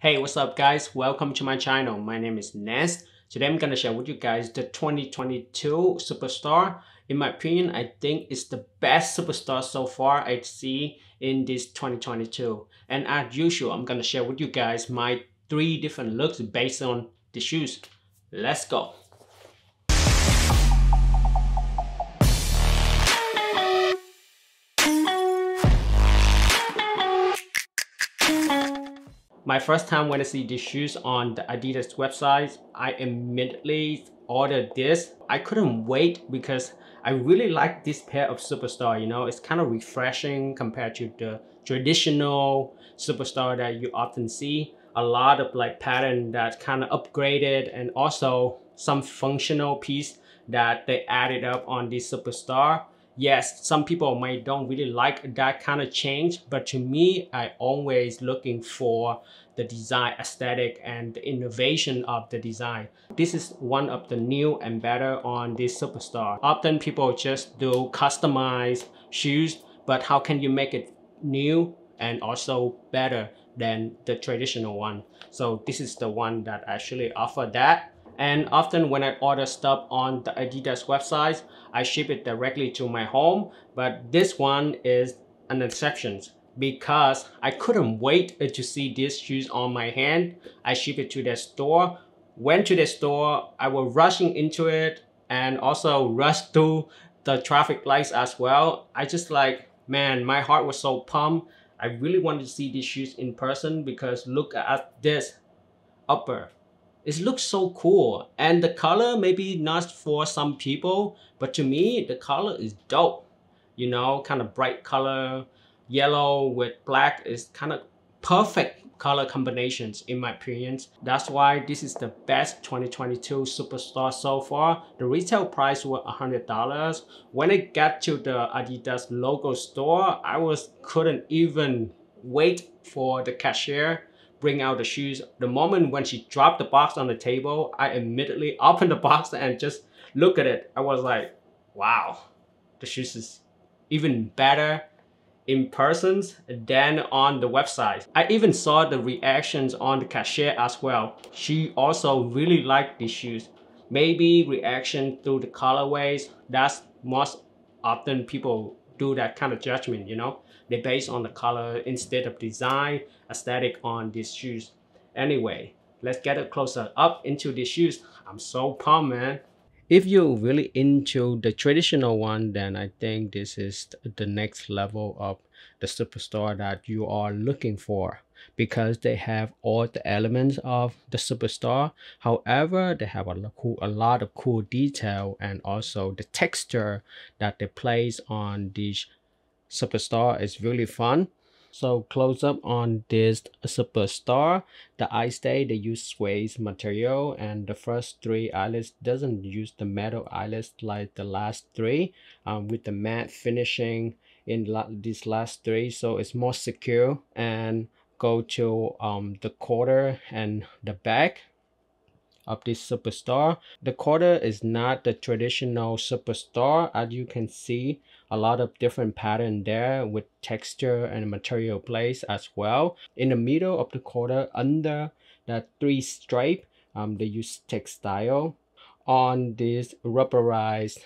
Hey, what's up guys? Welcome to my channel. My name is Nance. Today I'm gonna share with you guys the 2022 Superstar. In my opinion, I think it's the best Superstar so far I see in this 2022. And as usual, I'm gonna share with you guys my three different looks based on the shoes. Let's go. My first time when I see these shoes on the Adidas website, I immediately ordered this. I couldn't wait because I really like this pair of Superstar, you know, it's kind of refreshing compared to the traditional Superstar that you often see. A lot of like pattern that's kind of upgraded and also some functional piece that they added up on this Superstar yes, some people might don't really like that kind of change, but to me, I always looking for the design aesthetic and the innovation of the design. This is one of the new and better on this Superstar. Often people just do customized shoes, but how can you make it new and also better than the traditional one? So this is the one that actually offer that and often when I order stuff on the Adidas website, I ship it directly to my home. But this one is an exception because I couldn't wait to see these shoes on my hand. I ship it to the store. Went to the store, I was rushing into it and also rushed through the traffic lights as well. I just like, man, my heart was so pumped. I really wanted to see these shoes in person because look at this upper it looks so cool. And the color, maybe not for some people, but to me, the color is dope. You know, kind of bright color, yellow with black is kind of perfect color combinations in my opinion. That's why this is the best 2022 Superstar so far. The retail price was $100. When I got to the Adidas logo store, I was couldn't even wait for the cashier bring out the shoes. The moment when she dropped the box on the table, I immediately opened the box and just look at it. I was like, wow, the shoes is even better in person than on the website. I even saw the reactions on the cashier as well. She also really liked these shoes. Maybe reaction through the colorways, that's most often people do that kind of judgment, you know? They base on the color instead of design, aesthetic on these shoes. Anyway, let's get a closer up into these shoes. I'm so pumped, man. If you're really into the traditional one, then I think this is the next level of the superstar that you are looking for because they have all the elements of the superstar. However, they have a, cool, a lot of cool detail and also the texture that they place on this superstar is really fun. So close up on this superstar, the eye stay they use suede material and the first three eyelets doesn't use the metal eyelets like the last three um, with the matte finishing in la these last three so it's more secure and go to um, the quarter and the back of this superstar. The quarter is not the traditional superstar as you can see a lot of different pattern there with texture and material place as well. In the middle of the quarter under that three stripe, um, they use textile on this rubberized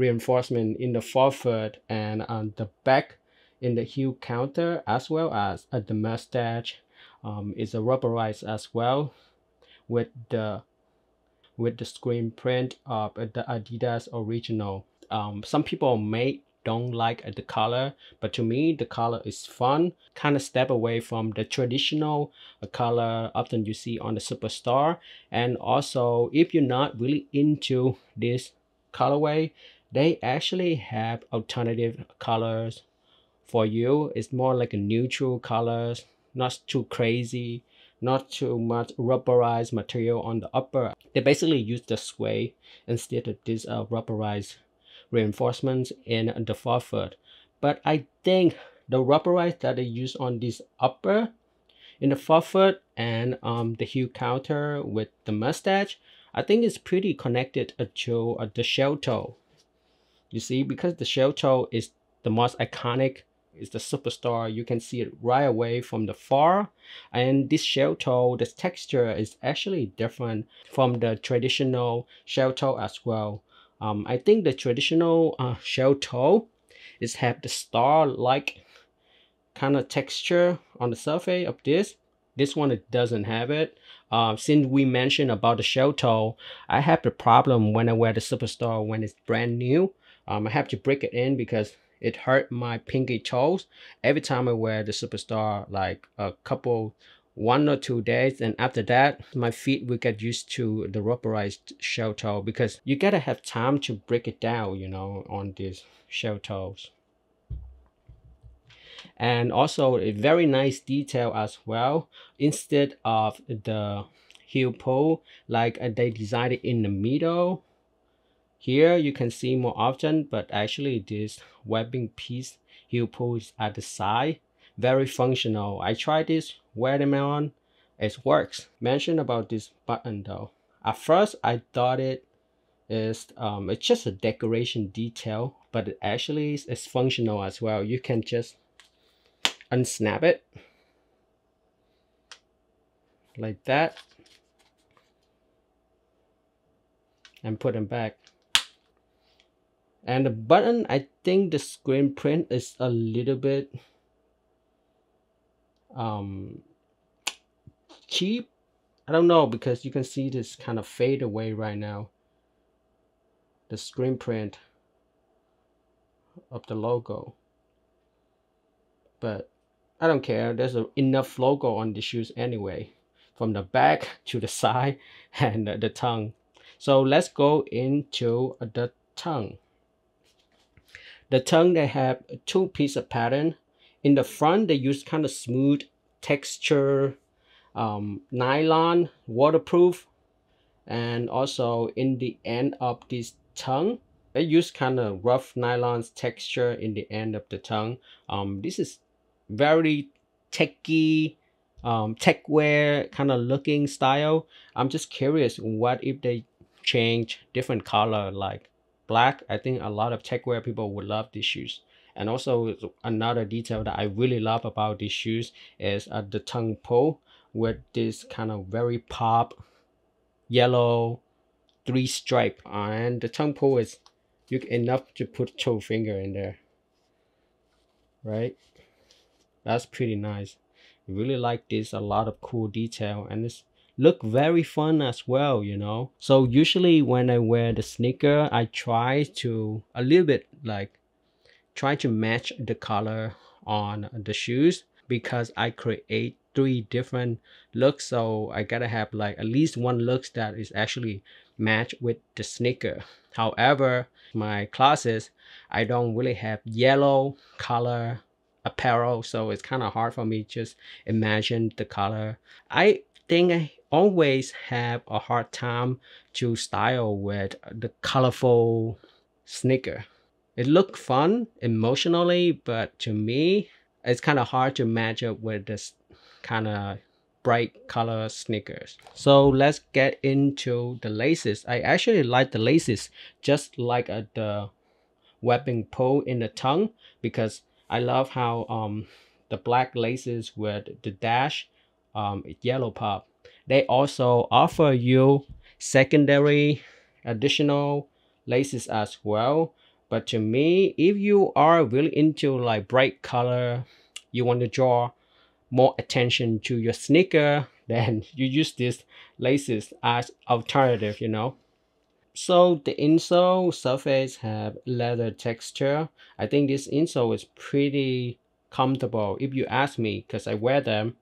reinforcement in the forefoot and on the back in the heel counter as well as at the mustache um, is a rubberized as well with the with the screen print of the Adidas original. Um, some people may don't like the color but to me the color is fun. Kind of step away from the traditional uh, color often you see on the superstar and also if you're not really into this colorway they actually have alternative colors for you it's more like a neutral colors not too crazy not too much rubberized material on the upper they basically use the suede instead of this uh, rubberized reinforcements in the forefoot. But I think the rubberized that they use on this upper in the forefoot and um, the heel counter with the mustache, I think it's pretty connected to uh, the shell toe. You see, because the shell toe is the most iconic is the Superstar. You can see it right away from the far. And this shell toe, the texture is actually different from the traditional shell toe as well. Um, I think the traditional uh, shell toe is have the star-like kind of texture on the surface of this. This one it doesn't have it. Uh, since we mentioned about the shell toe, I have the problem when I wear the Superstar when it's brand new. Um, I have to break it in because it hurt my pinky toes. Every time I wear the Superstar like a couple one or two days and after that my feet will get used to the rubberized shell toe because you gotta have time to break it down you know on these shell toes. And also a very nice detail as well instead of the heel pull like uh, they designed it in the middle here you can see more often but actually this webbing piece heel pull at the side. Very functional. I tried this wear them on it works. Mention about this button though. At first i thought it is um it's just a decoration detail but it actually is, is functional as well. You can just unsnap it like that and put them back and the button I think the screen print is a little bit um cheap I don't know because you can see this kind of fade away right now the screen print of the logo but I don't care. There's a, enough logo on the shoes anyway, from the back to the side and the tongue. So let's go into the tongue. The tongue, they have two piece of pattern. In the front, they use kind of smooth texture, um, nylon, waterproof. And also in the end of this tongue, they use kind of rough nylon texture in the end of the tongue. Um, this is very techy, um, tech wear kind of looking style. I'm just curious what if they change different color like black. I think a lot of tech wear people would love these shoes. And also another detail that I really love about these shoes is uh, the tongue pull with this kind of very pop yellow three stripe and the tongue pull is you enough to put toe finger in there right that's pretty nice really like this a lot of cool detail and it's look very fun as well you know? So usually when i wear the sneaker i try to a little bit like try to match the color on the shoes because i create three different looks. So i gotta have like at least one looks that is actually match with the sneaker. However my classes i don't really have yellow color apparel. So it's kind of hard for me just imagine the color. I think i always have a hard time to style with the colorful sneaker. It looked fun emotionally but to me it's kind of hard to match up with this kind of bright color sneakers. So let's get into the laces. I actually like the laces just like uh, the webbing pull in the tongue because I love how um, the black laces with the dash um, yellow pop. They also offer you secondary additional laces as well. But to me, if you are really into like bright color, you want to draw more attention to your sneaker, then you use these laces as alternative, you know. So the insole surface have leather texture. I think this insole is pretty comfortable if you ask me because I wear them.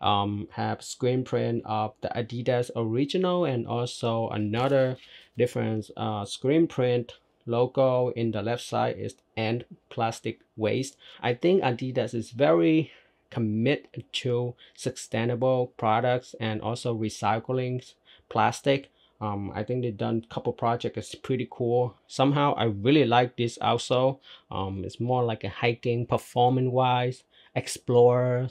Um, have screen print of the Adidas original and also another different uh, screen print logo in the left side is end plastic waste. I think Adidas is very commit to sustainable products and also recycling plastic um, I think they've done a couple projects. It's pretty cool. Somehow I really like this also. Um, it's more like a hiking, performance wise, explorer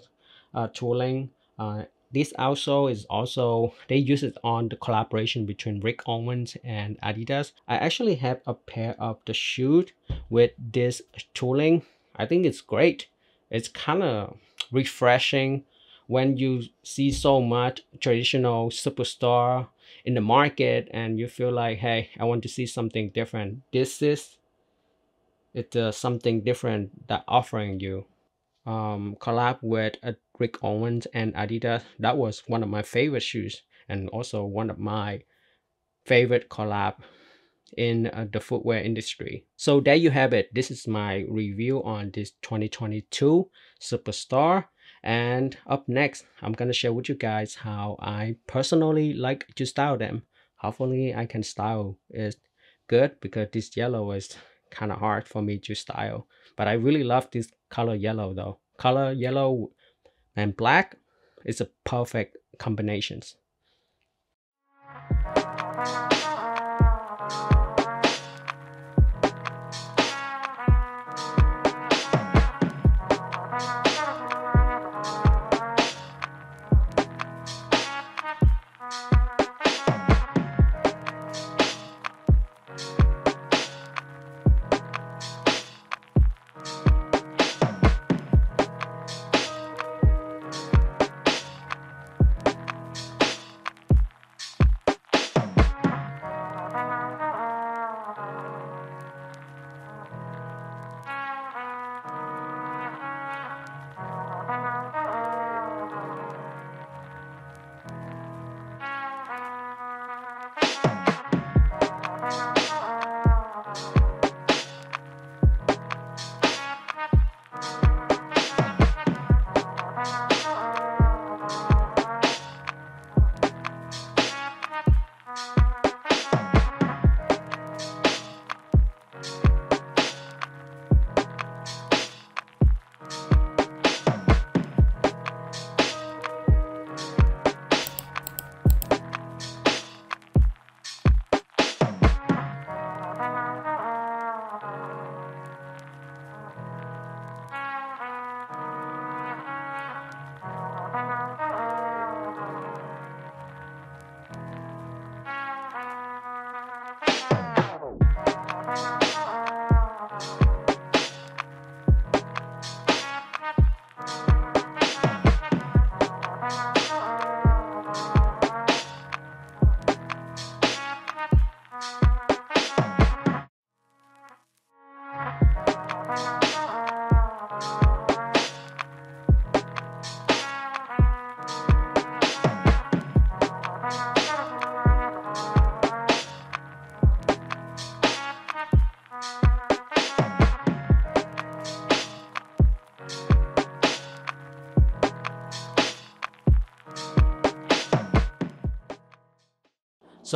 uh, tooling. Uh, this also is also they use it on the collaboration between Rick Owens and Adidas. I actually have a pair of the shoes with this tooling. I think it's great. it's kind of refreshing when you see so much traditional superstar in the market and you feel like hey i want to see something different this is it's uh, something different that offering you um collab with uh, rick owens and adidas that was one of my favorite shoes and also one of my favorite collab in uh, the footwear industry. So there you have it. This is my review on this 2022 Superstar. And up next, I'm gonna share with you guys how I personally like to style them. Hopefully I can style it good because this yellow is kind of hard for me to style. But I really love this color yellow though. Color yellow and black is a perfect combinations.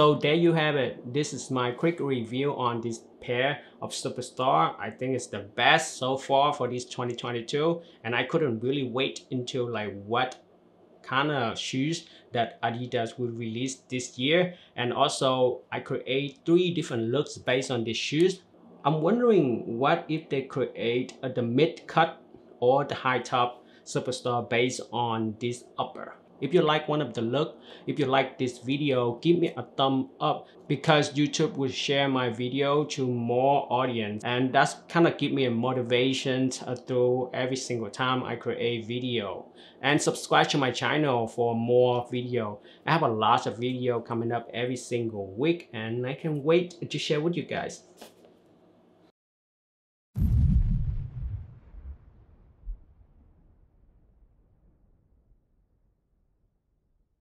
So there you have it. This is my quick review on this pair of Superstar. I think it's the best so far for this 2022 and I couldn't really wait until like what kind of shoes that Adidas will release this year and also I create three different looks based on these shoes. I'm wondering what if they create the mid cut or the high top Superstar based on this upper. If you like one of the look, if you like this video, give me a thumb up because YouTube will share my video to more audience and that's kind of give me a motivation uh, through every single time I create video. And subscribe to my channel for more video. I have a lot of video coming up every single week and I can wait to share with you guys.